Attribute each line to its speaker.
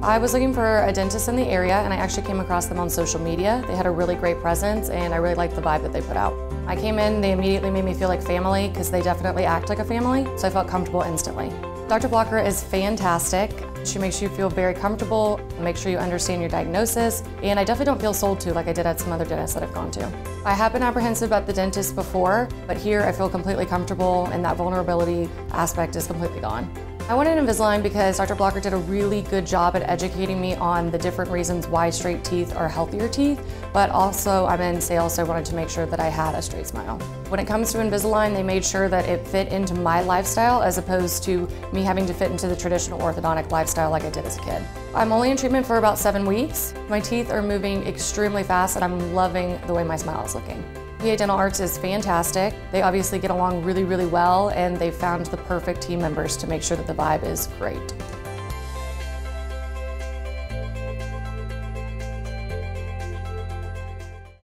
Speaker 1: I was looking for a dentist in the area and I actually came across them on social media. They had a really great presence and I really liked the vibe that they put out. I came in, they immediately made me feel like family because they definitely act like a family, so I felt comfortable instantly. Dr. Blocker is fantastic. She makes you feel very comfortable, make sure you understand your diagnosis, and I definitely don't feel sold to like I did at some other dentists that I've gone to. I have been apprehensive about the dentist before, but here I feel completely comfortable and that vulnerability aspect is completely gone. I wanted Invisalign because Dr. Blocker did a really good job at educating me on the different reasons why straight teeth are healthier teeth, but also I'm in sales, so I wanted to make sure that I had a straight smile. When it comes to Invisalign, they made sure that it fit into my lifestyle as opposed to me having to fit into the traditional orthodontic lifestyle like I did as a kid. I'm only in treatment for about seven weeks. My teeth are moving extremely fast and I'm loving the way my smile is looking. PA Dental Arts is fantastic. They obviously get along really, really well and they've found the perfect team members to make sure that the vibe is great.